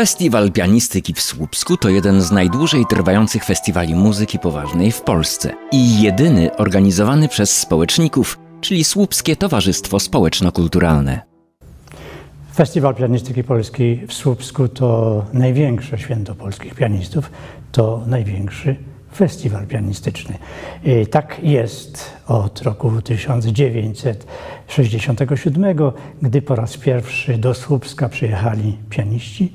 Festiwal Pianistyki w Słupsku to jeden z najdłużej trwających festiwali muzyki poważnej w Polsce i jedyny organizowany przez społeczników, czyli Słupskie Towarzystwo Społeczno-Kulturalne. Festiwal Pianistyki Polskiej w Słupsku to największe święto polskich pianistów, to największy festiwal pianistyczny. I tak jest od roku 1967, gdy po raz pierwszy do Słupska przyjechali pianiści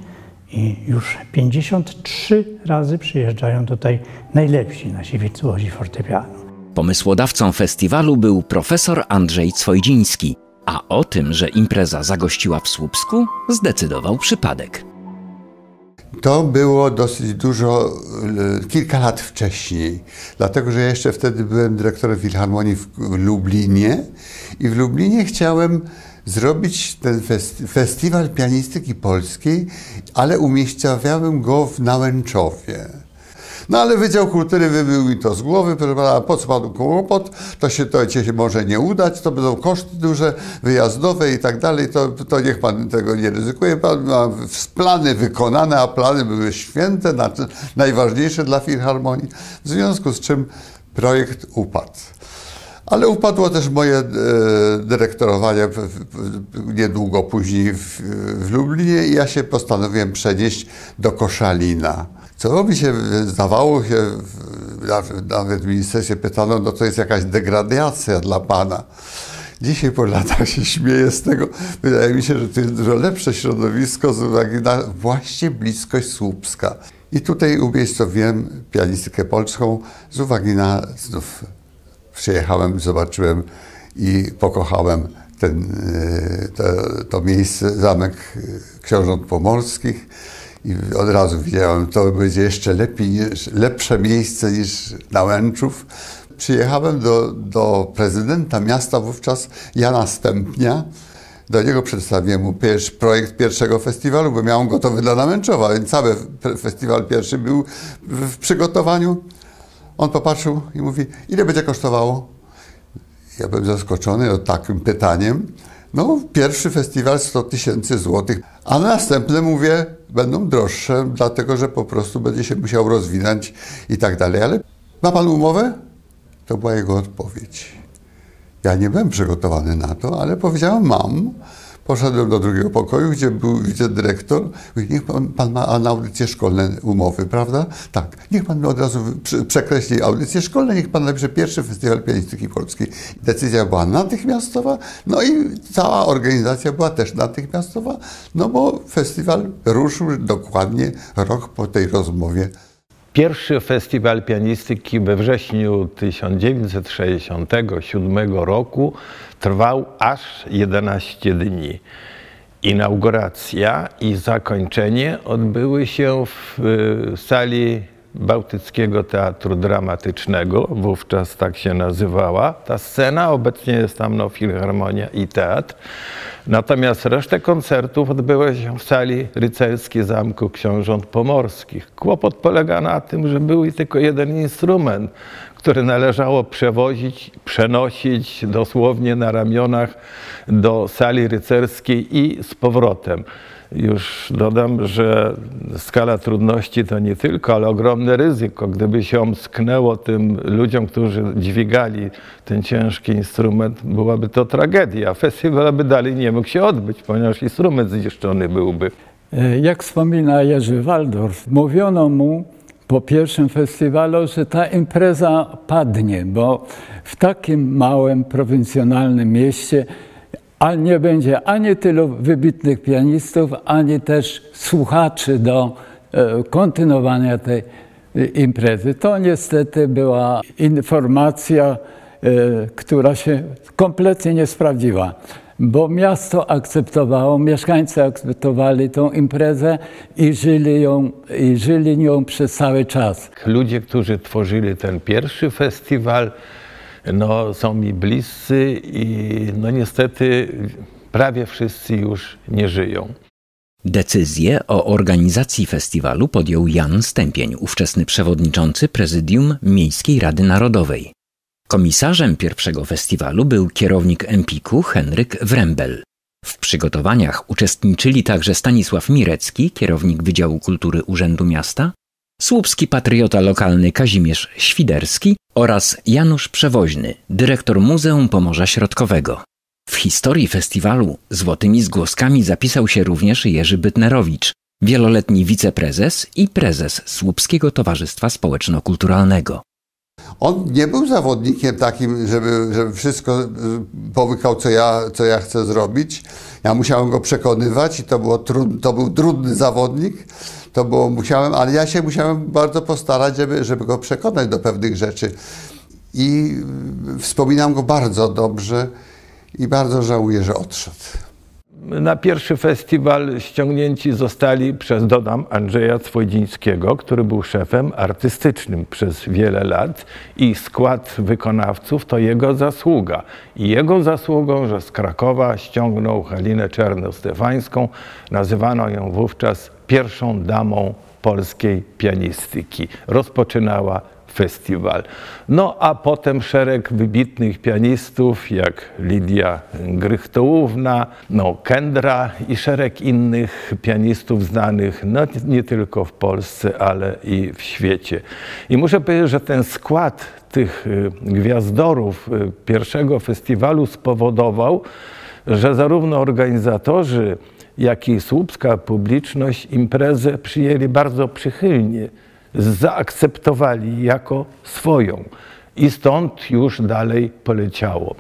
i już 53 razy przyjeżdżają tutaj najlepsi nasi wirtuozi fortepianu. Pomysłodawcą festiwalu był profesor Andrzej Cwojdziński, a o tym, że impreza zagościła w Słupsku, zdecydował przypadek. To było dosyć dużo, e, kilka lat wcześniej, dlatego że jeszcze wtedy byłem dyrektorem Filharmonii w Lublinie i w Lublinie chciałem zrobić ten festiwal pianistyki polskiej, ale umiejscowiałem go w Nałęczowie. No ale Wydział Kultury wybił mi to z głowy, proszę pana, po co panu kłopot, to się to się może nie udać, to będą koszty duże, wyjazdowe i tak dalej, to, to niech pan tego nie ryzykuje. Pan ma plany wykonane, a plany były święte, najważniejsze dla Filharmonii, w związku z czym projekt upadł. Ale upadło też moje e, dyrektorowanie niedługo później w, w Lublinie i ja się postanowiłem przenieść do Koszalina. Co mi się zdawało się, nawet w ministerstwie pytano, no to jest jakaś degradacja dla pana. Dzisiaj po latach się śmieję z tego. Wydaje mi się, że to jest dużo lepsze środowisko z uwagi na właśnie bliskość Słupska. I tutaj umiejscowiłem pianistykę polską z uwagi na, znów przyjechałem, zobaczyłem i pokochałem ten, e, to, to miejsce, zamek książąt pomorskich i od razu widziałem, to będzie jeszcze lepiej, lepsze miejsce niż Nałęczów. Przyjechałem do, do prezydenta miasta wówczas, Jana Stępnia. Do niego przedstawiłem mu pierwszy, projekt pierwszego festiwalu, bo miałem gotowy dla Nałęczowa, więc cały festiwal pierwszy był w przygotowaniu. On popatrzył i mówi, ile będzie kosztowało? Ja byłem zaskoczony takim pytaniem. No, pierwszy festiwal 100 tysięcy złotych, a następne mówię, będą droższe, dlatego że po prostu będzie się musiał rozwinąć i tak dalej. Ale ma pan umowę? To była jego odpowiedź. Ja nie byłem przygotowany na to, ale powiedziałem, mam. Poszedłem do drugiego pokoju, gdzie był wicedyrektor. Mówi, niech pan, pan ma na audycje szkolne umowy, prawda? Tak. Niech pan od razu przekreśli audycje szkolne, niech pan napisze pierwszy festiwal pianistyki polskiej. Decyzja była natychmiastowa, no i cała organizacja była też natychmiastowa, no bo festiwal ruszył dokładnie rok po tej rozmowie. Pierwszy festiwal pianistyki we wrześniu 1967 roku trwał aż 11 dni. Inauguracja i zakończenie odbyły się w y, sali Bałtyckiego Teatru Dramatycznego, wówczas tak się nazywała ta scena, obecnie jest tam no, Filharmonia i teatr. Natomiast resztę koncertów odbyło się w sali rycerskiej Zamku Książąt Pomorskich. Kłopot polega na tym, że był tylko jeden instrument, który należało przewozić, przenosić dosłownie na ramionach do sali rycerskiej i z powrotem. Już dodam, że skala trudności to nie tylko, ale ogromne ryzyko. Gdyby się omsknęło tym ludziom, którzy dźwigali ten ciężki instrument, byłaby to tragedia. Festiwal by dalej nie mógł się odbyć, ponieważ instrument zniszczony byłby. Jak wspomina Jerzy Waldorf, mówiono mu po pierwszym festiwalu, że ta impreza padnie, bo w takim małym, prowincjonalnym mieście ale nie będzie ani tylu wybitnych pianistów, ani też słuchaczy do e, kontynuowania tej e, imprezy. To niestety była informacja, e, która się kompletnie nie sprawdziła, bo miasto akceptowało, mieszkańcy akceptowali tą imprezę i żyli, ją, i żyli nią przez cały czas. Ludzie, którzy tworzyli ten pierwszy festiwal, no, są mi bliscy i no niestety prawie wszyscy już nie żyją. Decyzję o organizacji festiwalu podjął Jan Stępień, ówczesny przewodniczący prezydium Miejskiej Rady Narodowej. Komisarzem pierwszego festiwalu był kierownik Empiku Henryk Wrembel. W przygotowaniach uczestniczyli także Stanisław Mirecki, kierownik Wydziału Kultury Urzędu Miasta, słupski patriota lokalny Kazimierz Świderski oraz Janusz Przewoźny, dyrektor Muzeum Pomorza Środkowego. W historii festiwalu złotymi zgłoskami zapisał się również Jerzy Bytnerowicz, wieloletni wiceprezes i prezes Słupskiego Towarzystwa Społeczno-Kulturalnego. On nie był zawodnikiem takim, żeby, żeby wszystko y, połykał, co ja, co ja chcę zrobić. Ja musiałem go przekonywać i to, było to był trudny zawodnik. To było, musiałem, ale ja się musiałem bardzo postarać, żeby, żeby go przekonać do pewnych rzeczy. I y, wspominam go bardzo dobrze i bardzo żałuję, że odszedł. Na pierwszy festiwal ściągnięci zostali przez, dodam, Andrzeja Cwojdzińskiego, który był szefem artystycznym przez wiele lat i skład wykonawców to jego zasługa. I jego zasługą, że z Krakowa ściągnął Halinę Czerno-Stefańską, nazywano ją wówczas pierwszą damą polskiej pianistyki. Rozpoczynała festiwal. No a potem szereg wybitnych pianistów, jak Lidia Grychtołówna, no, Kendra i szereg innych pianistów znanych no, nie tylko w Polsce, ale i w świecie. I muszę powiedzieć, że ten skład tych y, gwiazdorów y, pierwszego festiwalu spowodował, że zarówno organizatorzy, jak i słupska publiczność imprezę przyjęli bardzo przychylnie zaakceptowali jako swoją i stąd już dalej poleciało.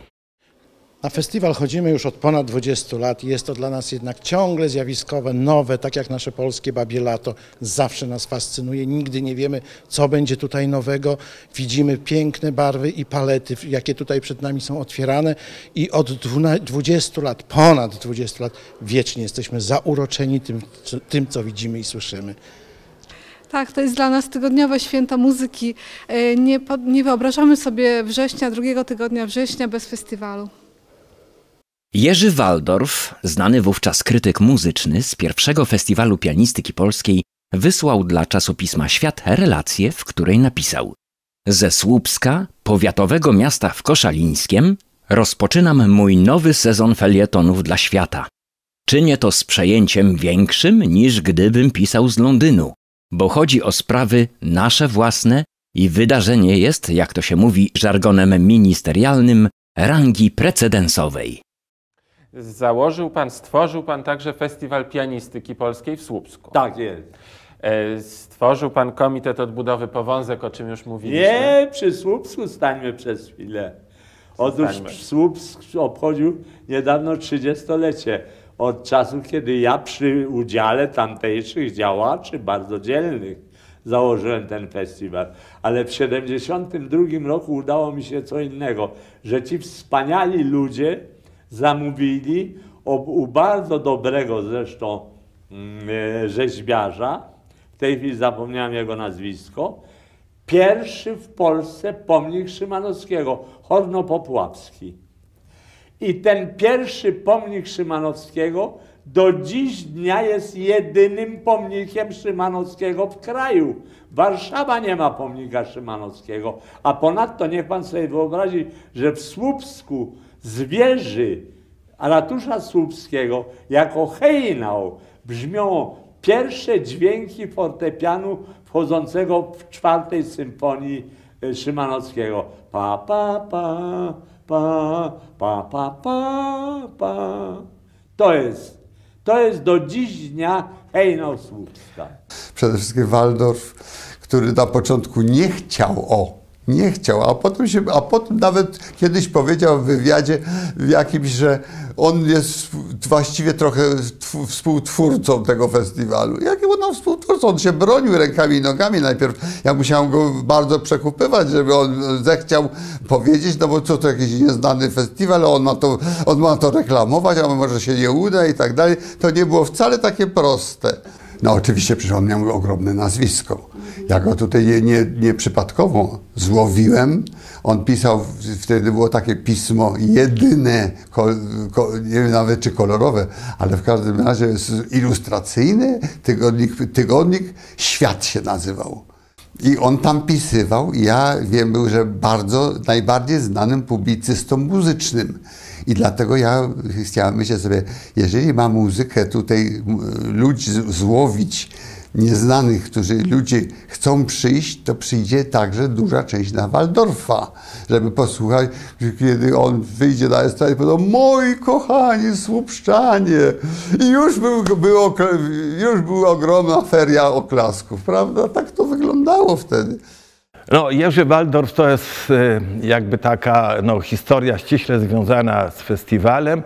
Na festiwal chodzimy już od ponad 20 lat i jest to dla nas jednak ciągle zjawiskowe, nowe, tak jak nasze polskie babie lato. Zawsze nas fascynuje, nigdy nie wiemy, co będzie tutaj nowego. Widzimy piękne barwy i palety, jakie tutaj przed nami są otwierane i od 20 lat, ponad 20 lat wiecznie jesteśmy zauroczeni tym, tym co widzimy i słyszymy. Tak, to jest dla nas tygodniowe święto muzyki. E, nie, nie wyobrażamy sobie września, drugiego tygodnia września bez festiwalu. Jerzy Waldorf, znany wówczas krytyk muzyczny z pierwszego festiwalu pianistyki polskiej, wysłał dla czasopisma Świat relację, w której napisał: Ze Słupska, powiatowego miasta w Koszalińskiem, rozpoczynam mój nowy sezon felietonów dla świata. Czynię to z przejęciem większym niż gdybym pisał z Londynu, bo chodzi o sprawy nasze własne i wydarzenie jest, jak to się mówi żargonem ministerialnym, rangi precedensowej. Założył pan, stworzył pan także Festiwal Pianistyki Polskiej w Słupsku. Tak jest. E, stworzył pan Komitet Odbudowy Powązek, o czym już mówiliśmy. Nie, przy Słupsku stańmy przez chwilę. Otóż Słupsk obchodził niedawno 30-lecie od czasu, kiedy ja przy udziale tamtejszych działaczy bardzo dzielnych założyłem ten festiwal. Ale w 1972 roku udało mi się co innego, że ci wspaniali ludzie zamówili u bardzo dobrego zresztą mm, e, rzeźbiarza, w tej chwili zapomniałem jego nazwisko, pierwszy w Polsce pomnik Szymanowskiego, Horno-Popławski. I ten pierwszy pomnik Szymanowskiego do dziś dnia jest jedynym pomnikiem Szymanowskiego w kraju. Warszawa nie ma pomnika Szymanowskiego. A ponadto niech pan sobie wyobrazi, że w Słupsku z wieży ratusza słupskiego jako hejnał brzmią pierwsze dźwięki fortepianu wchodzącego w czwartej symfonii e, Szymanowskiego. Pa, pa, pa, pa, pa, pa, pa, pa. To jest, to jest do dziś dnia hejnał słupska. Przede wszystkim Waldorf, który na początku nie chciał o nie chciał, a potem, się, a potem nawet kiedyś powiedział w wywiadzie w jakimś, że on jest właściwie trochę współtwórcą tego festiwalu. Jakim on współtwórcą? On się bronił rękami i nogami najpierw. Ja musiałem go bardzo przekupywać, żeby on zechciał powiedzieć, no bo co to jakiś nieznany festiwal, on ma to, on ma to reklamować, a może się nie uda i tak dalej. To nie było wcale takie proste. No oczywiście on miał ogromne nazwisko. Ja go tutaj nie, nie, nie przypadkowo złowiłem. On pisał, wtedy było takie pismo jedyne, nie wiem nawet czy kolorowe, ale w każdym razie ilustracyjny tygodnik, tygodnik Świat się nazywał. I on tam pisywał, ja wiem, był, że bardzo, najbardziej znanym publicystą muzycznym. I dlatego ja chciałem, myślę sobie, jeżeli ma muzykę tutaj ludzi złowić, nieznanych, którzy ludzie chcą przyjść, to przyjdzie także duża część na Waldorfa, żeby posłuchać, kiedy on wyjdzie na estradę i powie, moi kochani słupszczanie. I już, był, było, już była ogromna feria oklasków, prawda? Tak to wyglądało wtedy. No, Jerzy Waldorf to jest e, jakby taka no, historia ściśle związana z festiwalem,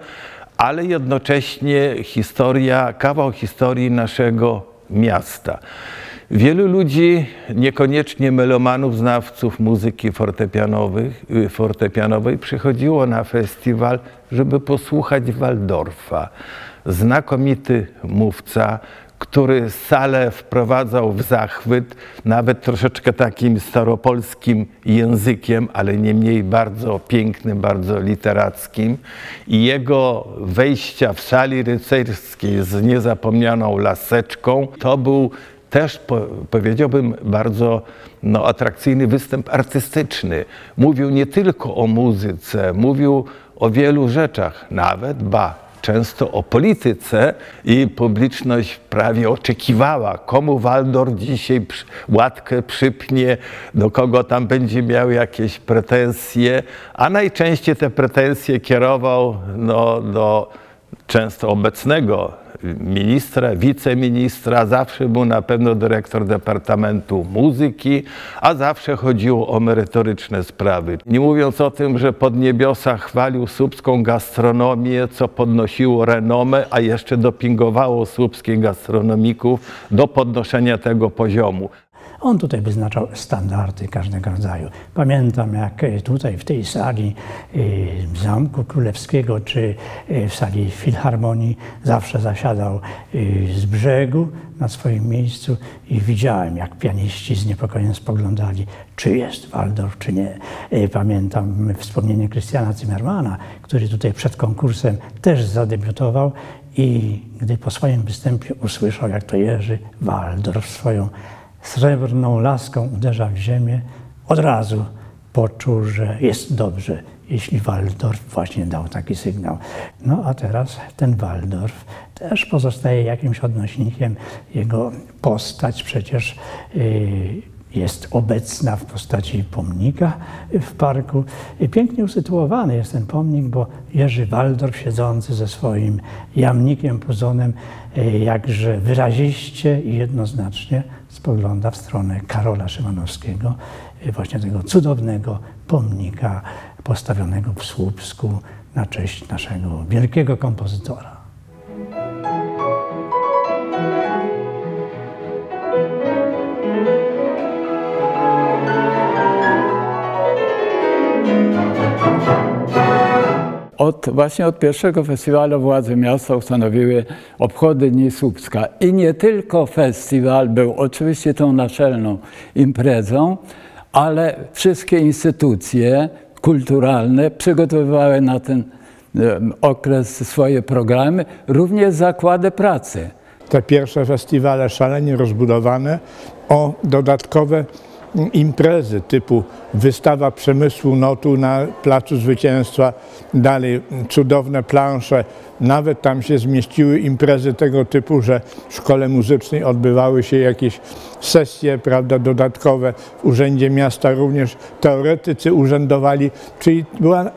ale jednocześnie historia, kawał historii naszego miasta. Wielu ludzi, niekoniecznie melomanów, znawców muzyki y, fortepianowej, przychodziło na festiwal, żeby posłuchać Waldorfa. Znakomity mówca, który salę wprowadzał w zachwyt, nawet troszeczkę takim staropolskim językiem, ale niemniej bardzo pięknym, bardzo literackim. I jego wejścia w sali rycerskiej z niezapomnianą laseczką to był też powiedziałbym bardzo no, atrakcyjny występ artystyczny. Mówił nie tylko o muzyce, mówił o wielu rzeczach, nawet ba, często o polityce i publiczność prawie oczekiwała, komu Waldor dzisiaj łatkę przypnie, do kogo tam będzie miał jakieś pretensje, a najczęściej te pretensje kierował no, do często obecnego ministra, wiceministra, zawsze był na pewno dyrektor Departamentu Muzyki, a zawsze chodziło o merytoryczne sprawy. Nie mówiąc o tym, że pod niebiosa chwalił słupską gastronomię, co podnosiło renomę, a jeszcze dopingowało słupskich gastronomików do podnoszenia tego poziomu. On tutaj wyznaczał standardy każdego rodzaju. Pamiętam, jak tutaj w tej sali w Zamku Królewskiego czy w sali Filharmonii zawsze zasiadał z brzegu na swoim miejscu i widziałem, jak pianiści z niepokojem spoglądali, czy jest Waldorf, czy nie. Pamiętam wspomnienie Krystiana Zimmermana, który tutaj przed konkursem też zadebiutował i gdy po swoim występie usłyszał, jak to Jerzy Waldorf swoją srebrną laską uderza w ziemię, od razu poczuł, że jest dobrze, jeśli Waldorf właśnie dał taki sygnał. No a teraz ten Waldorf też pozostaje jakimś odnośnikiem. Jego postać przecież yy, jest obecna w postaci pomnika w parku. Pięknie usytuowany jest ten pomnik, bo Jerzy Waldorf siedzący ze swoim jamnikiem puzonem yy, jakże wyraziście i jednoznacznie spogląda w stronę Karola Szymanowskiego, y, właśnie tego cudownego pomnika postawionego w Słupsku na cześć naszego wielkiego kompozytora. Od, właśnie od pierwszego festiwalu władze miasta ustanowiły obchody Dni Słupska. I nie tylko festiwal był oczywiście tą naczelną imprezą, ale wszystkie instytucje kulturalne przygotowywały na ten okres swoje programy, również zakłady pracy. Te pierwsze festiwale szalenie rozbudowane o dodatkowe imprezy typu wystawa przemysłu notu na Placu Zwycięstwa, dalej cudowne plansze. Nawet tam się zmieściły imprezy tego typu, że w szkole muzycznej odbywały się jakieś sesje prawda, dodatkowe. W Urzędzie Miasta również teoretycy urzędowali, czyli była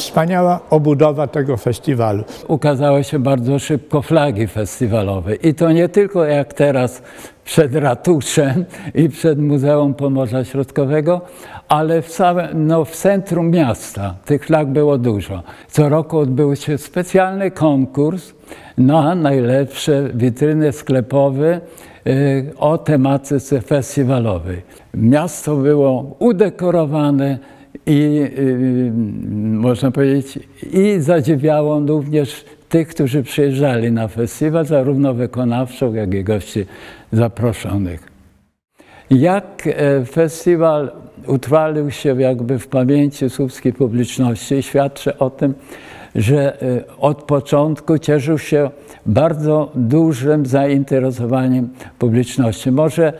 wspaniała obudowa tego festiwalu. Ukazały się bardzo szybko flagi festiwalowe i to nie tylko jak teraz przed ratuszem i przed Muzeum Pomorza Środkowego, ale w, całym, no, w centrum miasta. Tych flag było dużo. Co roku odbył się specjalny konkurs na najlepsze witryny sklepowe y, o tematyce festiwalowej. Miasto było udekorowane i y, można powiedzieć, i zadziwiało również tych, którzy przyjeżdżali na festiwal, zarówno wykonawców, jak i gości zaproszonych. Jak e, festiwal utrwalił się jakby w pamięci słupskiej publiczności, świadczy o tym, że e, od początku cieszył się bardzo dużym zainteresowaniem publiczności. Może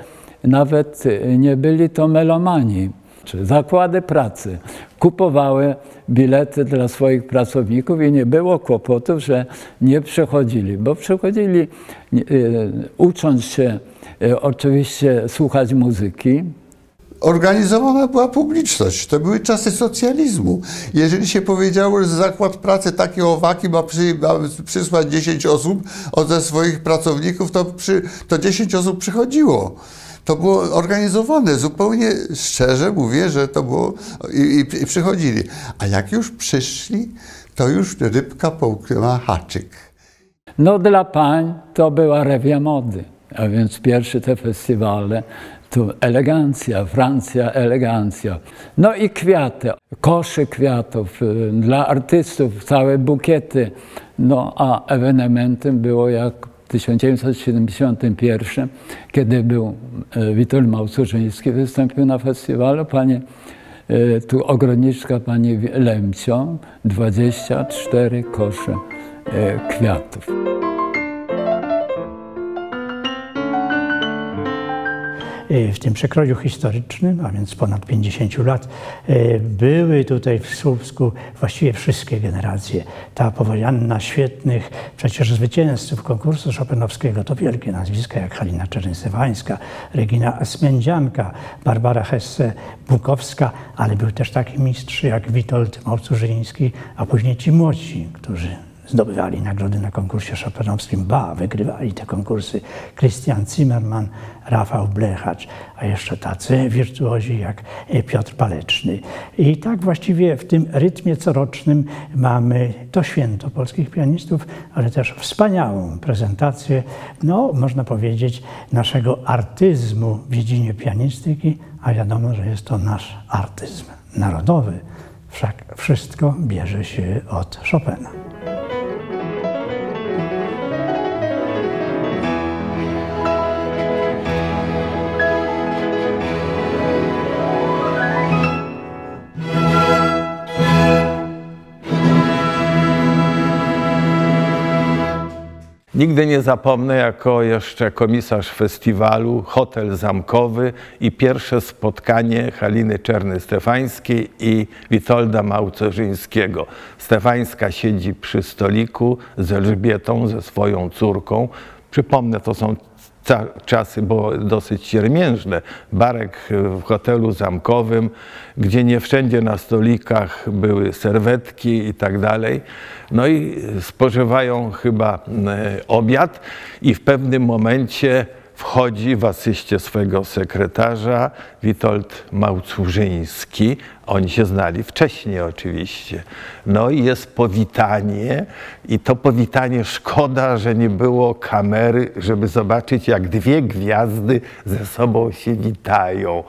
nawet nie byli to melomani, Czy zakłady pracy kupowały bilety dla swoich pracowników i nie było kłopotów, że nie przychodzili, bo przychodzili y, ucząc się y, oczywiście słuchać muzyki, organizowana była publiczność. To były czasy socjalizmu. Jeżeli się powiedziało, że zakład pracy takie owaki ma, przy, ma przysłać 10 osób od ze swoich pracowników, to, przy, to 10 osób przychodziło. To było organizowane, zupełnie szczerze mówię, że to było i, i, i przychodzili. A jak już przyszli, to już rybka połknęła haczyk. No dla pań to była rewia mody, a więc pierwsze te festiwale tu elegancja, Francja, elegancja. No i kwiaty, kosze kwiatów y, dla artystów, całe bukiety. No a ewenementem było jak 1971, kiedy był y, Witold Małcurzyński, wystąpił na festiwalu, pani y, tu ogrodniczka pani Lemcio, 24 kosze kwiatów. W tym przekroju historycznym, a więc ponad 50 lat, e, były tutaj w Słupsku właściwie wszystkie generacje. Ta powojanna świetnych przecież zwycięzców konkursu Chopinowskiego to wielkie nazwiska jak Halina Czerny-Sewańska, Regina Smędzianka, Barbara Hesse-Bukowska, ale był też taki mistrz jak Witold Małcurzyński, a później ci młodsi, którzy zdobywali nagrody na konkursie Chopinowskim, ba, wygrywali te konkursy Christian Zimmermann, Rafał Blechacz, a jeszcze tacy wirtuozi jak Piotr Paleczny. I tak właściwie w tym rytmie corocznym mamy to święto polskich pianistów, ale też wspaniałą prezentację, no można powiedzieć, naszego artyzmu w dziedzinie pianistyki, a wiadomo, że jest to nasz artyzm narodowy. Wszak wszystko bierze się od Chopina. Nigdy nie zapomnę, jako jeszcze komisarz festiwalu, hotel zamkowy i pierwsze spotkanie Haliny Czerny-Stefańskiej i Witolda Małcerzyńskiego. Stefańska siedzi przy stoliku z Elżbietą, ze swoją córką. Przypomnę, to są czasy było dosyć siermiężne. Barek w hotelu zamkowym, gdzie nie wszędzie na stolikach były serwetki i tak dalej. No i spożywają chyba e, obiad i w pewnym momencie wchodzi w asyście swego sekretarza Witold Małcurzyński. Oni się znali wcześniej oczywiście. No i jest powitanie i to powitanie szkoda, że nie było kamery, żeby zobaczyć jak dwie gwiazdy ze sobą się witają.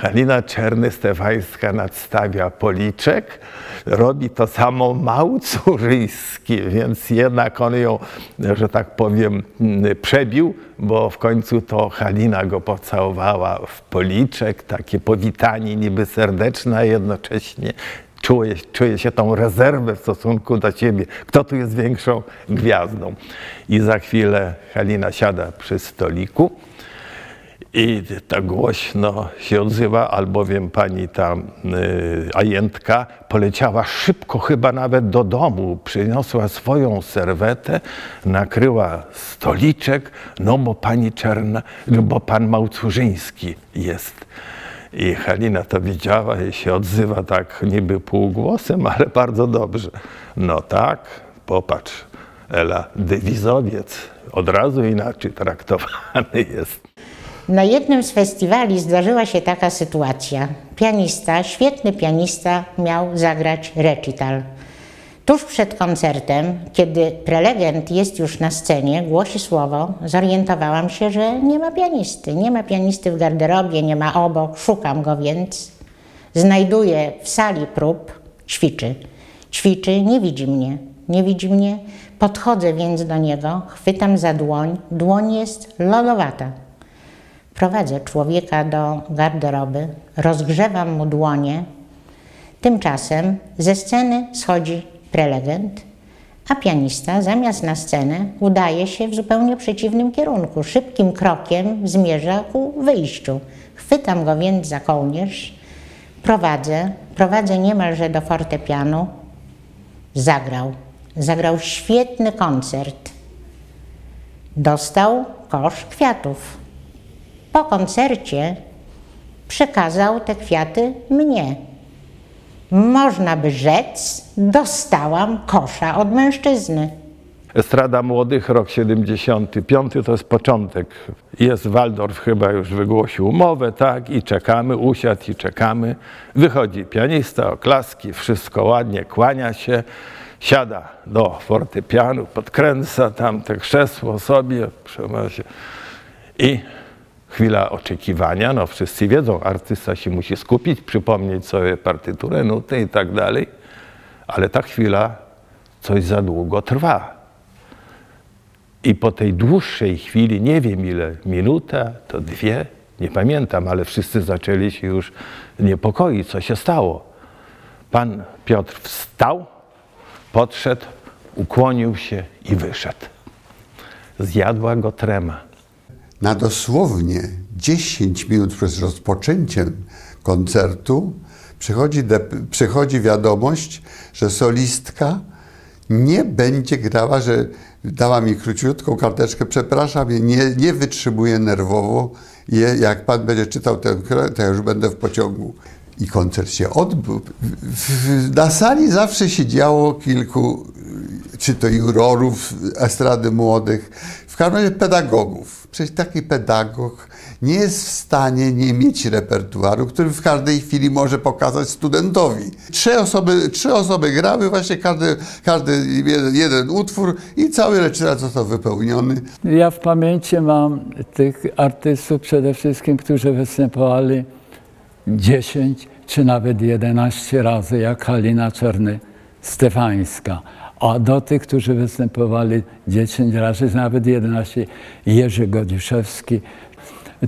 Halina Czerny-Stefańska nadstawia policzek, robi to samo Małcurzyński, więc jednak on ją, że tak powiem, przebił, bo w końcu to Halina go pocałowała w policzek, takie powitanie niby serdeczne, a jednocześnie czuje, czuje się tą rezerwę w stosunku do ciebie. Kto tu jest większą gwiazdą? I za chwilę Halina siada przy stoliku i tak głośno się odzywa, albowiem pani ta y, ajentka poleciała szybko, chyba nawet do domu, przyniosła swoją serwetę, nakryła stoliczek, no bo pani Czerna, bo pan Małcurzyński jest. I Halina to widziała i się odzywa tak niby półgłosem, ale bardzo dobrze. No tak, popatrz, Ela, dywizowiec od razu inaczej traktowany jest. Na jednym z festiwali zdarzyła się taka sytuacja. Pianista, świetny pianista, miał zagrać recital. Tuż przed koncertem, kiedy prelegent jest już na scenie, głosi słowo, zorientowałam się, że nie ma pianisty. Nie ma pianisty w garderobie, nie ma obok, szukam go więc. Znajduję w sali prób, ćwiczy. Ćwiczy, nie widzi mnie, nie widzi mnie. Podchodzę więc do niego, chwytam za dłoń, dłoń jest lodowata. Prowadzę człowieka do garderoby, rozgrzewam mu dłonie. Tymczasem ze sceny schodzi prelegent, a pianista zamiast na scenę udaje się w zupełnie przeciwnym kierunku. Szybkim krokiem zmierza ku wyjściu. Chwytam go więc za kołnierz, prowadzę, prowadzę niemalże do fortepianu, zagrał. Zagrał świetny koncert. Dostał kosz kwiatów. Po koncercie przekazał te kwiaty mnie. Można by rzec, dostałam kosza od mężczyzny. Estrada Młodych, rok 75, to jest początek. Jest Waldorf chyba już wygłosił umowę, tak, i czekamy, usiadł i czekamy. Wychodzi pianista, oklaski, wszystko ładnie, kłania się, siada do fortepianu, podkręca tam te krzesło sobie, się i chwila oczekiwania, no wszyscy wiedzą, artysta się musi skupić, przypomnieć sobie partyturę, nuty i tak dalej, ale ta chwila coś za długo trwa. I po tej dłuższej chwili, nie wiem ile, minuta, to dwie, nie pamiętam, ale wszyscy zaczęli się już niepokoić, co się stało. Pan Piotr wstał, podszedł, ukłonił się i wyszedł. Zjadła go trema. Na dosłownie 10 minut przed rozpoczęciem koncertu przychodzi, przychodzi wiadomość, że solistka nie będzie grała, że dała mi króciutką karteczkę, przepraszam, nie, nie wytrzymuję nerwowo, je, jak pan będzie czytał ten kraj, to ja już będę w pociągu. I koncert się odbył. Na sali zawsze siedziało kilku, czy to jurorów estrady młodych, każdym razie pedagogów. Przecież taki pedagog nie jest w stanie nie mieć repertuaru, który w każdej chwili może pokazać studentowi. Trzy osoby, trzy osoby grały, właśnie każdy, każdy jeden, utwór i cały recital został wypełniony. Ja w pamięci mam tych artystów przede wszystkim, którzy występowali 10 czy nawet 11 razy, jak Halina Czerny-Stefańska. A do tych, którzy występowali 10 razy, nawet 11, Jerzy Godziszewski,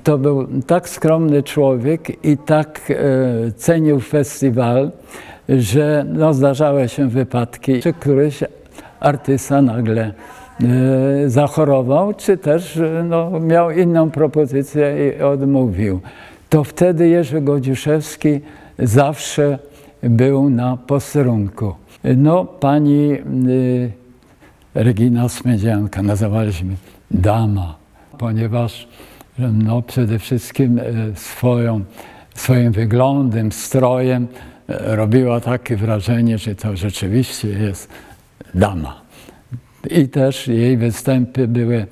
to był tak skromny człowiek i tak e, cenił festiwal, że no, zdarzały się wypadki, czy któryś artysta nagle e, zachorował, czy też e, no, miał inną propozycję i odmówił. To wtedy Jerzy Godziszewski zawsze był na posterunku. No, pani y, Regina Smiedzianka nazywaliśmy dama, ponieważ no, przede wszystkim e, swoją, swoim wyglądem, strojem e, robiła takie wrażenie, że to rzeczywiście jest dama. I też jej występy były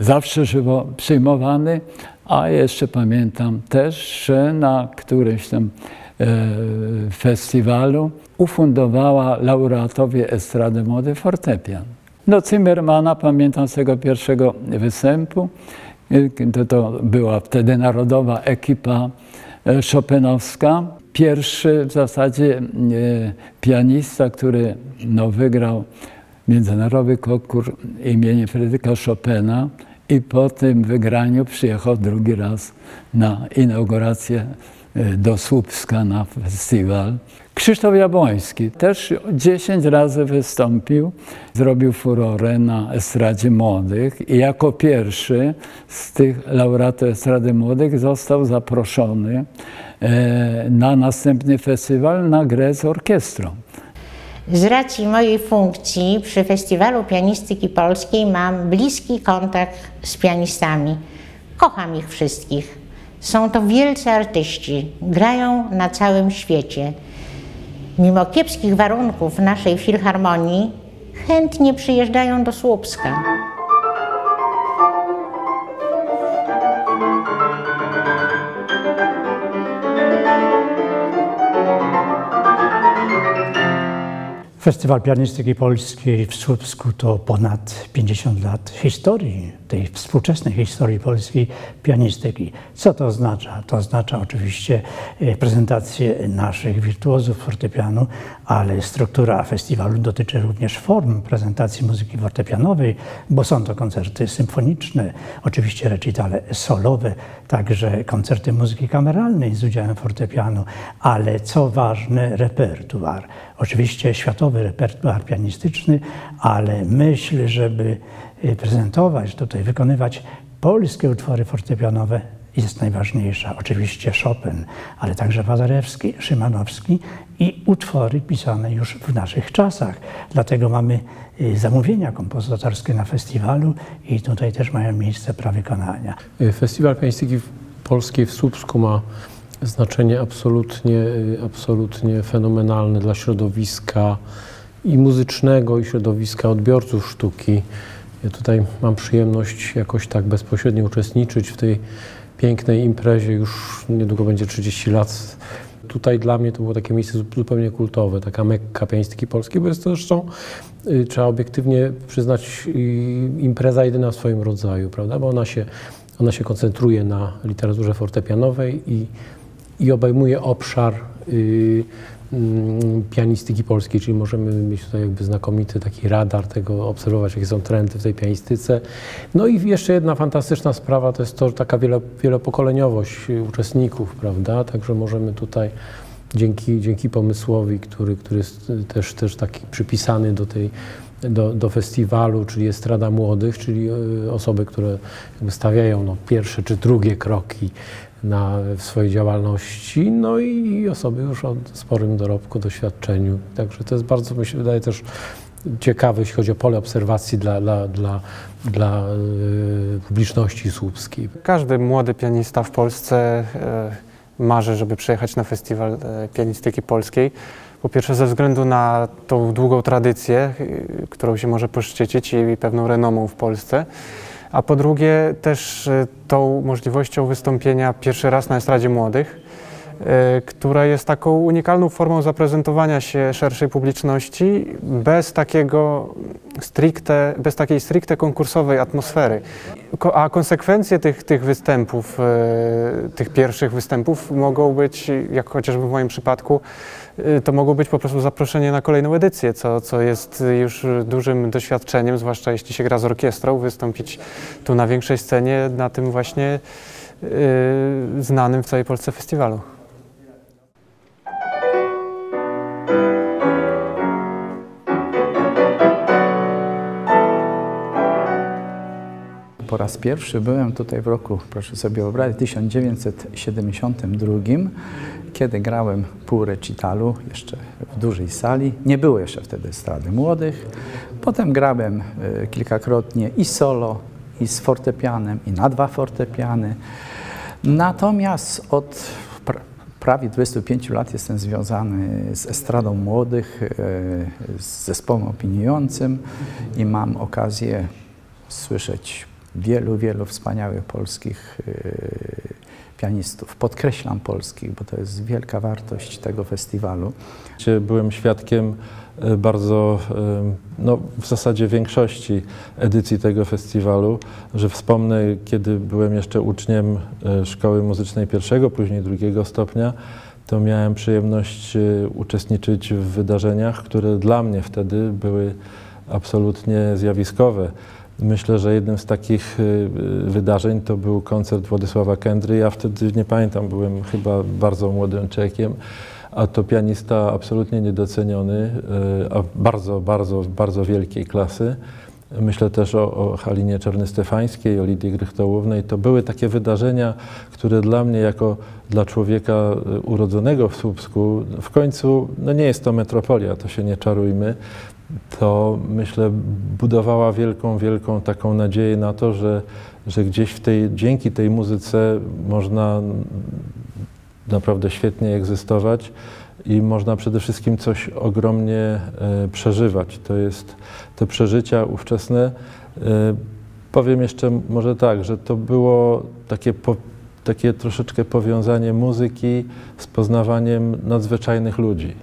zawsze żywo przyjmowane, a jeszcze pamiętam też, że na którymś tam festiwalu ufundowała laureatowi Estrady Młody fortepian. No Zimmermana pamiętam z tego pierwszego występu. To, to była wtedy narodowa ekipa e, chopinowska. Pierwszy w zasadzie e, pianista, który no, wygrał międzynarodowy konkurs imienia Fryderyka Chopina i po tym wygraniu przyjechał drugi raz na inaugurację e, do Słupska na festiwal. Krzysztof Jabłoński też 10 razy wystąpił, zrobił furorę na Estradzie Młodych i jako pierwszy z tych laureatów Estrady Młodych został zaproszony e, na następny festiwal na grę z orkiestrą. Z racji mojej funkcji przy Festiwalu Pianistyki Polskiej mam bliski kontakt z pianistami. Kocham ich wszystkich. Są to wielcy artyści, grają na całym świecie. Mimo kiepskich warunków naszej filharmonii chętnie przyjeżdżają do Słupska. Festiwal Pianistyki Polskiej w Słupsku to ponad 50 lat historii, tej współczesnej historii polskiej pianistyki. Co to oznacza? To oznacza oczywiście e, prezentację naszych wirtuozów fortepianu, ale struktura festiwalu dotyczy również form prezentacji muzyki fortepianowej, bo są to koncerty symfoniczne, oczywiście recitale solowe, także koncerty muzyki kameralnej z udziałem fortepianu, ale co ważne, repertuar. Oczywiście światowy repertuar pianistyczny, ale myśl, żeby prezentować tutaj, wykonywać polskie utwory fortepianowe jest najważniejsza. Oczywiście Chopin, ale także Paderewski, Szymanowski i utwory pisane już w naszych czasach. Dlatego mamy y, zamówienia kompozytorskie na festiwalu i tutaj też mają miejsce prawykonania. Festiwal Pianistyki Polskiej w Słupsku ma znaczenie absolutnie, y, absolutnie fenomenalne dla środowiska i muzycznego, i środowiska odbiorców sztuki. Ja tutaj mam przyjemność jakoś tak bezpośrednio uczestniczyć w tej pięknej imprezie. Już niedługo będzie 30 lat. Tutaj dla mnie to było takie miejsce zupełnie kultowe, taka mekka pianistyki polskiej, bo jest to zresztą, y, trzeba obiektywnie przyznać, impreza jedyna w swoim rodzaju, prawda? Bo ona się, ona się koncentruje na literaturze fortepianowej i, i obejmuje obszar y, pianistyki polskiej, czyli możemy mieć tutaj jakby znakomity taki radar tego, obserwować jakie są trendy w tej pianistyce. No i jeszcze jedna fantastyczna sprawa to jest to, że taka wielo, wielopokoleniowość uczestników, prawda, także możemy tutaj dzięki, dzięki pomysłowi, który, który jest też, też taki przypisany do tej do, do festiwalu, czyli Estrada Młodych, czyli e, osoby, które stawiają no, pierwsze czy drugie kroki na, w swojej działalności, no i osoby już o sporym dorobku, doświadczeniu. Także to jest bardzo, mi się wydaje, też ciekawe, jeśli chodzi o pole obserwacji dla, dla, dla, dla y, publiczności słupskiej. Każdy młody pianista w Polsce y, marzy, żeby przyjechać na festiwal y, pianistyki polskiej. Po pierwsze ze względu na tą długą tradycję, którą się może poszczycić i pewną renomą w Polsce a po drugie też e, tą możliwością wystąpienia pierwszy raz na Estradzie Młodych, e, która jest taką unikalną formą zaprezentowania się szerszej publiczności bez takiego stricte, bez takiej stricte konkursowej atmosfery. A konsekwencje tych, tych występów, e, tych pierwszych występów mogą być, jak chociażby w moim przypadku, to mogło być po prostu zaproszenie na kolejną edycję, co, co jest już dużym doświadczeniem, zwłaszcza jeśli się gra z orkiestrą, wystąpić tu na większej scenie, na tym właśnie yy, znanym w całej Polsce festiwalu. Po raz pierwszy byłem tutaj w roku, proszę sobie wyobrazić, 1972 kiedy grałem pół recitalu jeszcze w dużej sali. Nie było jeszcze wtedy strady młodych. Potem grałem e, kilkakrotnie i solo, i z fortepianem, i na dwa fortepiany. Natomiast od prawie 25 lat jestem związany z estradą młodych, e, z zespołem opiniującym i mam okazję słyszeć wielu, wielu wspaniałych polskich e, pianistów. Podkreślam polskich, bo to jest wielka wartość tego festiwalu. Byłem świadkiem e, bardzo, e, no w zasadzie większości edycji tego festiwalu, że wspomnę, kiedy byłem jeszcze uczniem Szkoły Muzycznej pierwszego, później drugiego stopnia, to miałem przyjemność uczestniczyć w wydarzeniach, które dla mnie wtedy były absolutnie zjawiskowe. Myślę, że jednym z takich y, y, wydarzeń to był koncert Władysława Kędry. Ja wtedy nie pamiętam, byłem chyba bardzo młodym Czekiem, a to pianista absolutnie niedoceniony, y, a bardzo, bardzo, bardzo wielkiej klasy. Myślę też o, o Halinie Czarny-Stefańskiej, o Lidii Grychtołównej. To były takie wydarzenia, które dla mnie, jako dla człowieka urodzonego w Słupsku, w końcu, no nie jest to metropolia, to się nie czarujmy, to myślę budowała wielką, wielką taką nadzieję na to, że, że gdzieś w tej, dzięki tej muzyce można naprawdę świetnie egzystować i można przede wszystkim coś ogromnie e, przeżywać. To jest te przeżycia ówczesne. E, powiem jeszcze może tak, że to było takie, po, takie troszeczkę powiązanie muzyki z poznawaniem nadzwyczajnych ludzi.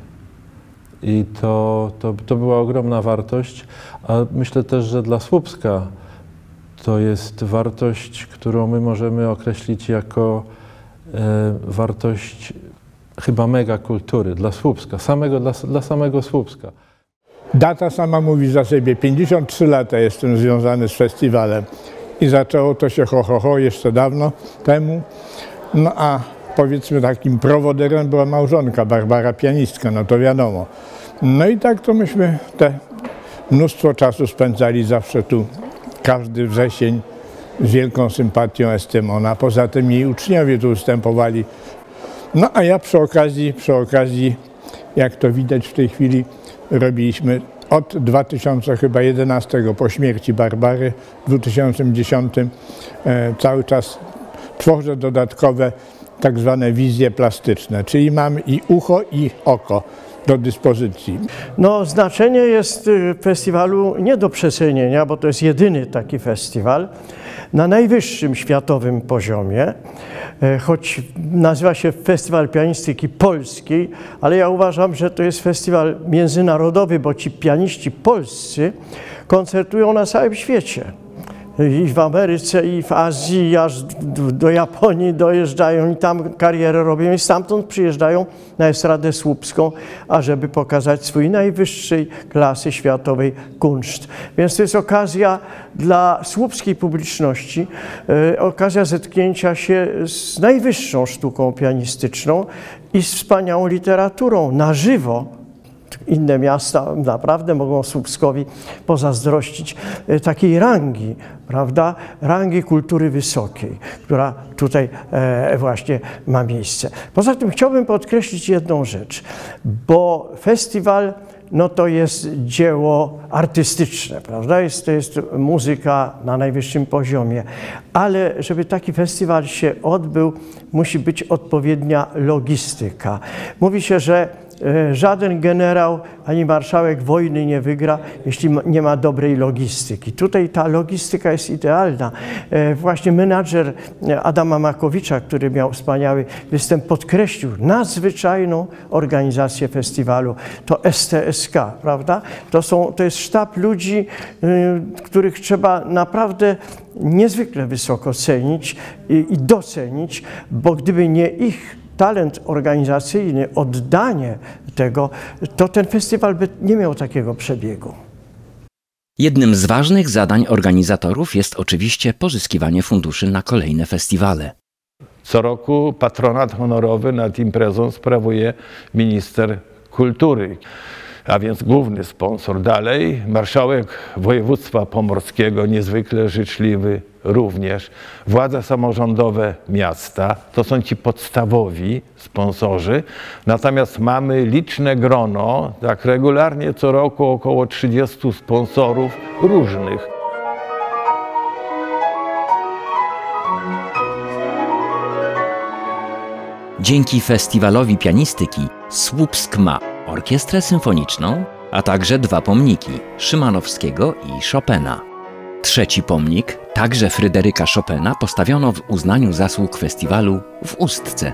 I to, to, to była ogromna wartość, a myślę też, że dla Słupska to jest wartość, którą my możemy określić jako e, wartość chyba mega kultury dla Słupska, samego, dla, dla samego Słupska. Data sama mówi za siebie. 53 lata jestem związany z festiwalem i zaczęło to się ho, ho, ho jeszcze dawno temu. No a powiedzmy takim prowoderem była małżonka Barbara pianistka, no to wiadomo. No i tak to myśmy te mnóstwo czasu spędzali zawsze tu, każdy wrzesień z wielką sympatią Estemona. Poza tym jej uczniowie tu ustępowali. No a ja przy okazji, przy okazji, jak to widać w tej chwili, robiliśmy od 2011 po śmierci Barbary w 2010 e, cały czas tworzę dodatkowe tak zwane wizje plastyczne, czyli mam i ucho i oko do dyspozycji. No, znaczenie jest y, festiwalu nie do przecenienia, bo to jest jedyny taki festiwal na najwyższym światowym poziomie, e, choć nazywa się Festiwal Pianistyki Polskiej, ale ja uważam, że to jest festiwal międzynarodowy, bo ci pianiści polscy koncertują na całym świecie i w Ameryce, i w Azji, aż do Japonii dojeżdżają i tam karierę robią i stamtąd przyjeżdżają na estradę słupską, ażeby pokazać swój najwyższej klasy światowej kunszt. Więc to jest okazja dla słupskiej publiczności, e, okazja zetknięcia się z najwyższą sztuką pianistyczną i z wspaniałą literaturą na żywo, inne miasta naprawdę mogą Słupskowi pozazdrościć e, takiej rangi, prawda, rangi kultury wysokiej, która tutaj e, właśnie ma miejsce. Poza tym chciałbym podkreślić jedną rzecz, bo festiwal no to jest dzieło artystyczne, prawda? Jest, to jest muzyka na najwyższym poziomie, ale żeby taki festiwal się odbył, musi być odpowiednia logistyka. Mówi się, że żaden generał ani marszałek wojny nie wygra, jeśli nie ma dobrej logistyki. Tutaj ta logistyka jest idealna. E, właśnie menadżer e, Adama Makowicza, który miał wspaniały występ, podkreślił nadzwyczajną organizację festiwalu. To STSK, prawda? To, są, to jest sztab ludzi, których trzeba naprawdę niezwykle wysoko cenić i, i docenić, bo gdyby nie ich talent organizacyjny, oddanie tego, to ten festiwal by nie miał takiego przebiegu. Jednym z ważnych zadań organizatorów jest oczywiście pozyskiwanie funduszy na kolejne festiwale. Co roku patronat honorowy nad imprezą sprawuje minister kultury a więc główny sponsor. Dalej marszałek województwa pomorskiego, niezwykle życzliwy również, władze samorządowe miasta, to są ci podstawowi sponsorzy. Natomiast mamy liczne grono, tak regularnie co roku około 30 sponsorów różnych. Dzięki festiwalowi pianistyki Słupsk ma orkiestrę symfoniczną, a także dwa pomniki Szymanowskiego i Chopina. Trzeci pomnik, także Fryderyka Chopina, postawiono w uznaniu zasług festiwalu w Ustce.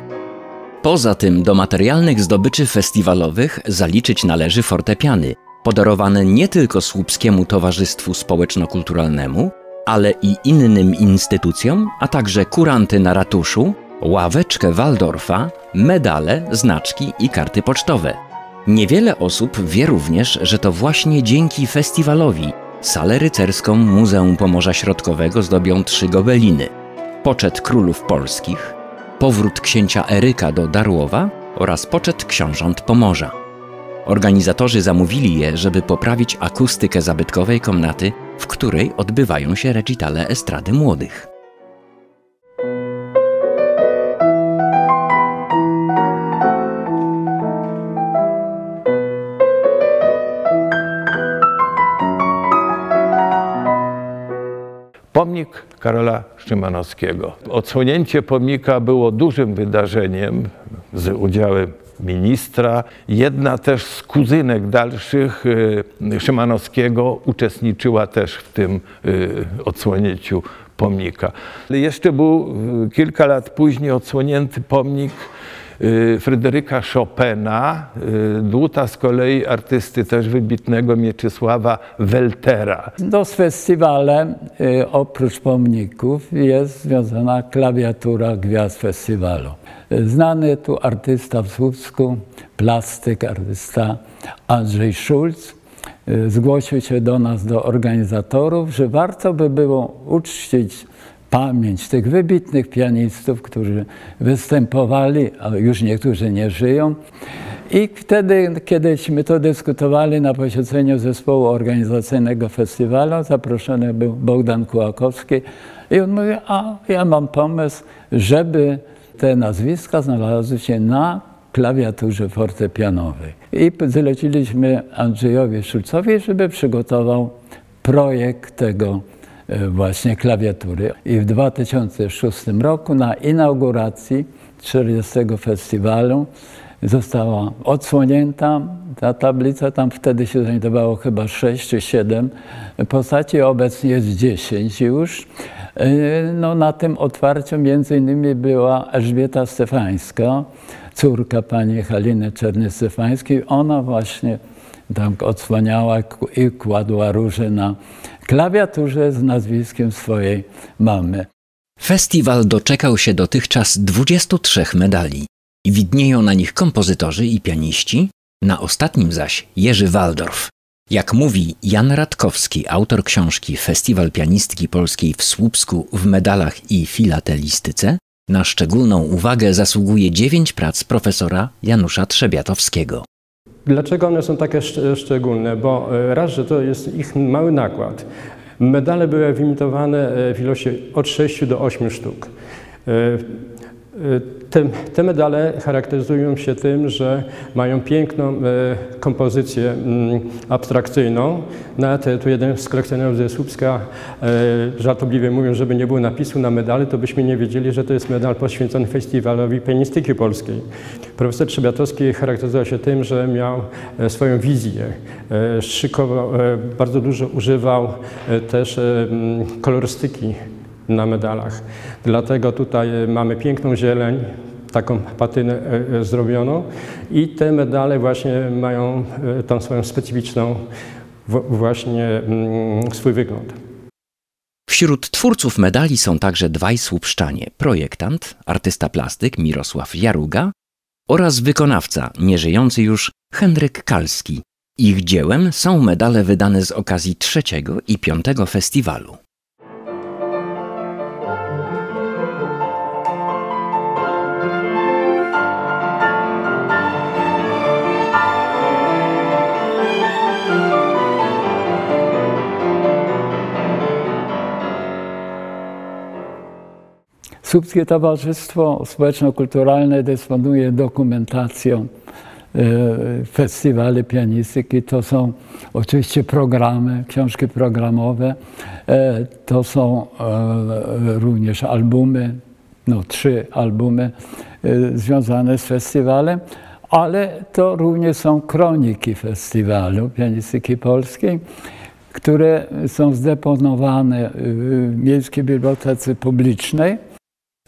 Poza tym do materialnych zdobyczy festiwalowych zaliczyć należy fortepiany, podarowane nie tylko Słupskiemu Towarzystwu Społeczno-Kulturalnemu, ale i innym instytucjom, a także kuranty na ratuszu, ławeczkę Waldorfa, medale, znaczki i karty pocztowe. Niewiele osób wie również, że to właśnie dzięki festiwalowi salę rycerską Muzeum Pomorza Środkowego zdobią trzy gobeliny. Poczet królów polskich, powrót księcia Eryka do Darłowa oraz poczet książąt Pomorza. Organizatorzy zamówili je, żeby poprawić akustykę zabytkowej komnaty, w której odbywają się recitale estrady młodych. Karola Szymanowskiego. Odsłonięcie pomnika było dużym wydarzeniem z udziałem ministra. Jedna też z kuzynek dalszych y, Szymanowskiego uczestniczyła też w tym y, odsłonięciu pomnika. Jeszcze był y, kilka lat później odsłonięty pomnik Fryderyka Chopina, y, dłuta z kolei artysty też wybitnego Mieczysława Weltera. No z festiwalem y, oprócz pomników jest związana klawiatura gwiazd festiwalu. Znany tu artysta w Słupsku, plastyk, artysta Andrzej Schulz, zgłosił się do nas, do organizatorów, że warto by było uczcić pamięć tych wybitnych pianistów, którzy występowali, a już niektórzy nie żyją. I wtedy, kiedyśmy to dyskutowali na posiedzeniu zespołu organizacyjnego festiwalu, zaproszony był Bogdan Kułakowski i on mówi, a ja mam pomysł, żeby te nazwiska znalazły się na klawiaturze fortepianowej. I zleciliśmy Andrzejowi Szulcowi, żeby przygotował projekt tego właśnie klawiatury. I w 2006 roku na inauguracji 40. festiwalu została odsłonięta ta tablica. Tam wtedy się znajdowało chyba 6 czy 7 postaci, obecnie jest 10 już. E, no, na tym otwarciu między innymi była Elżbieta Stefańska, córka pani Haliny Czerny-Stefańskiej. Ona właśnie tam odsłaniała i kładła róże na klawiaturze z nazwiskiem swojej mamy. Festiwal doczekał się dotychczas 23 medali widnieją na nich kompozytorzy i pianiści, na ostatnim zaś Jerzy Waldorf. Jak mówi Jan Radkowski, autor książki Festiwal Pianistki Polskiej w Słupsku w medalach i filatelistyce, na szczególną uwagę zasługuje dziewięć prac profesora Janusza Trzebiatowskiego. Dlaczego one są takie szczególne? Bo e, raz, że to jest ich mały nakład. Medale były wyimitowane e, w ilości od 6 do 8 sztuk. Te, te, medale charakteryzują się tym, że mają piękną e, kompozycję mm, abstrakcyjną. Nawet e, tu jeden z kolekcjonerów ze Słupska e, żartobliwie mówią, żeby nie było napisu na medalu, to byśmy nie wiedzieli, że to jest medal poświęcony festiwalowi pianistyki polskiej. Profesor Trzebiatowski charakteryzował się tym, że miał e, swoją wizję. Szykował, bardzo dużo używał też kolorystyki na medalach. Dlatego tutaj e, mamy piękną zieleń, taką patynę e, e, zrobioną i te medale właśnie mają tą swoją specyficzną właśnie mm, swój wygląd. Wśród twórców medali są także dwaj słupszczanie, projektant, artysta plastyk Mirosław Jaruga oraz wykonawca, nieżyjący już Henryk Kalski. Ich dziełem są medale wydane z okazji trzeciego i piątego festiwalu. Słupskie Towarzystwo Społeczno-Kulturalne dysponuje dokumentacją e, festiwale pianistyki. To są oczywiście programy, książki programowe. E, to są e, również albumy, no trzy albumy związane z festiwalem, ale to również są kroniki festiwalu pianistyki polskiej które są zdeponowane w Miejskiej Bibliotece Publicznej.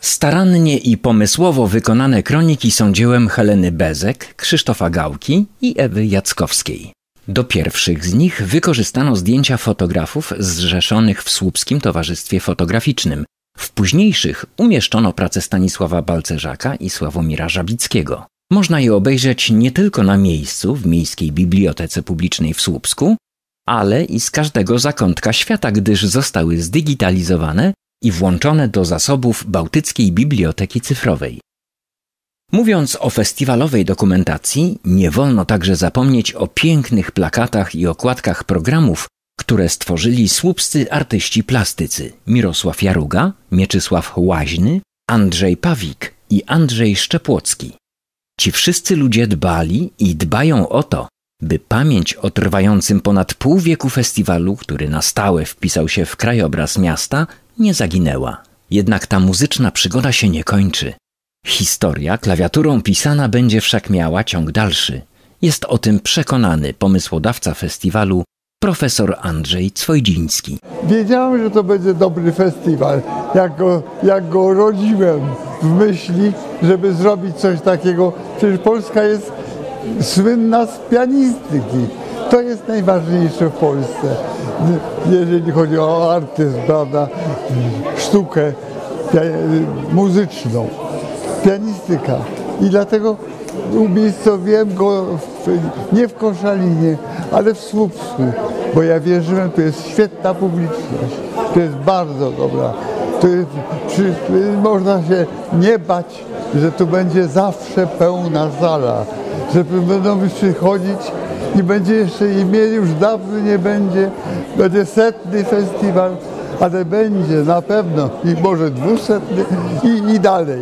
Starannie i pomysłowo wykonane kroniki są dziełem Heleny Bezek, Krzysztofa Gałki i Ewy Jackowskiej. Do pierwszych z nich wykorzystano zdjęcia fotografów zrzeszonych w Słupskim Towarzystwie Fotograficznym. W późniejszych umieszczono pracę Stanisława Balcerzaka i Sławomira Żabickiego. Można je obejrzeć nie tylko na miejscu w Miejskiej Bibliotece Publicznej w Słupsku, ale i z każdego zakątka świata, gdyż zostały zdigitalizowane i włączone do zasobów Bałtyckiej Biblioteki Cyfrowej. Mówiąc o festiwalowej dokumentacji, nie wolno także zapomnieć o pięknych plakatach i okładkach programów, które stworzyli słupscy artyści plastycy Mirosław Jaruga, Mieczysław Łaźny, Andrzej Pawik i Andrzej Szczepłocki. Ci wszyscy ludzie dbali i dbają o to, by pamięć o trwającym ponad pół wieku festiwalu, który na stałe wpisał się w krajobraz miasta, nie zaginęła. Jednak ta muzyczna przygoda się nie kończy. Historia klawiaturą pisana będzie wszak miała ciąg dalszy. Jest o tym przekonany pomysłodawca festiwalu profesor Andrzej Cwojdziński. Wiedziałem, że to będzie dobry festiwal. Jak go, jak go rodziłem w myśli, żeby zrobić coś takiego. Przecież Polska jest słynna z pianistyki. To jest najważniejsze w Polsce, jeżeli chodzi o artyzm, prawda, sztukę muzyczną, pianistyka. I dlatego umiejscowiłem go w, nie w Koszalinie, ale w Słupsku, bo ja wierzyłem, to jest świetna publiczność, to jest bardzo dobra. To jest, przy, można się nie bać, że tu będzie zawsze pełna sala, że będą przychodzić i będzie jeszcze i już dawno nie będzie, będzie setny festiwal, ale będzie na pewno i może dwusetny i, i dalej.